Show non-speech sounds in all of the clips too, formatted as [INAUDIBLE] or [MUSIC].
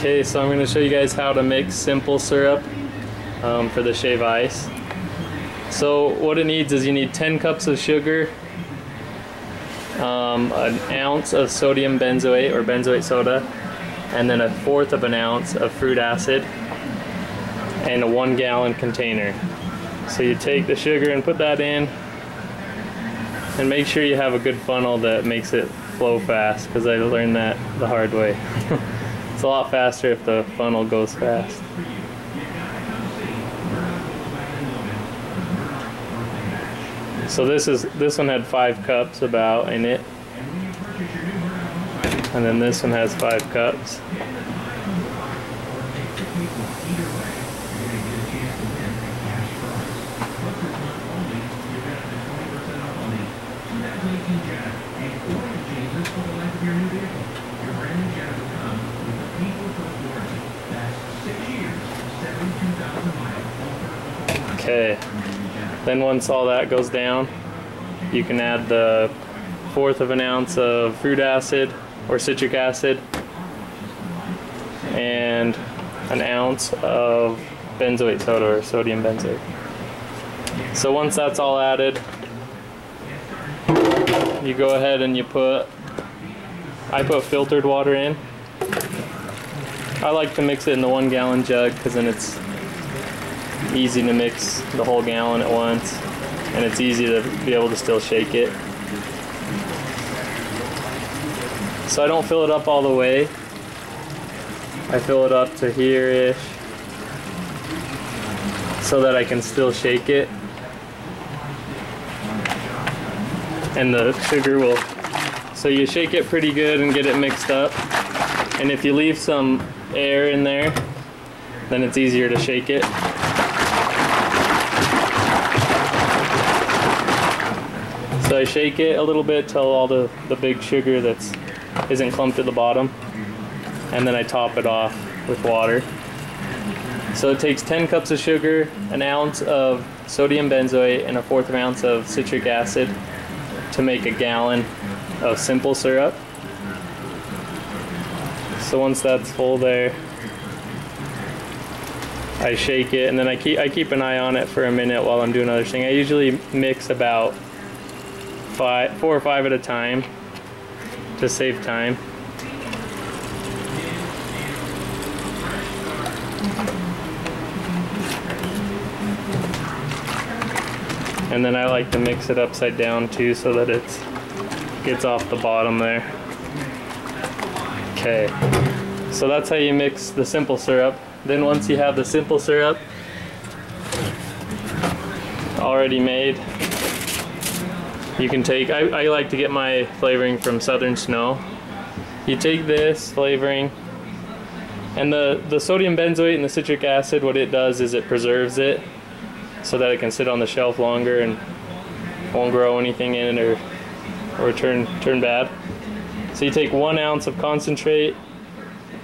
Okay, so I'm going to show you guys how to make simple syrup um, for the shave ice. So what it needs is you need 10 cups of sugar, um, an ounce of sodium benzoate or benzoate soda, and then a fourth of an ounce of fruit acid, and a one gallon container. So you take the sugar and put that in, and make sure you have a good funnel that makes it flow fast, because I learned that the hard way. [LAUGHS] it's a lot faster if the funnel goes fast. So this is this one had five cups about in it. And then this one has five cups. Okay. Then once all that goes down, you can add the fourth of an ounce of fruit acid or citric acid and an ounce of benzoate soda or sodium benzoate. So once that's all added, you go ahead and you put, I put filtered water in. I like to mix it in the one gallon jug because then it's easy to mix the whole gallon at once and it's easy to be able to still shake it. So I don't fill it up all the way. I fill it up to here-ish so that I can still shake it. And the sugar will, so you shake it pretty good and get it mixed up. And if you leave some air in there, then it's easier to shake it. So I shake it a little bit till all the, the big sugar that's isn't clumped at the bottom. And then I top it off with water. So it takes 10 cups of sugar, an ounce of sodium benzoate, and a fourth of an ounce of citric acid to make a gallon of simple syrup. So once that's full there, I shake it and then I keep I keep an eye on it for a minute while I'm doing other thing. I usually mix about five, four or five at a time to save time. And then I like to mix it upside down too so that it gets off the bottom there. Okay, so that's how you mix the simple syrup. Then once you have the simple syrup already made, you can take, I, I like to get my flavoring from Southern Snow. You take this flavoring, and the, the sodium benzoate and the citric acid, what it does is it preserves it so that it can sit on the shelf longer and won't grow anything in it or, or turn, turn bad. So you take one ounce of concentrate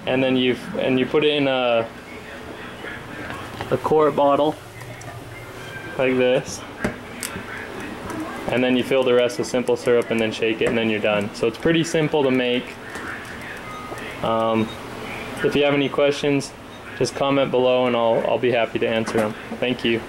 and then you and you put it in a, a quart bottle like this and then you fill the rest with simple syrup and then shake it and then you're done. So it's pretty simple to make. Um, if you have any questions, just comment below and I'll, I'll be happy to answer them. Thank you.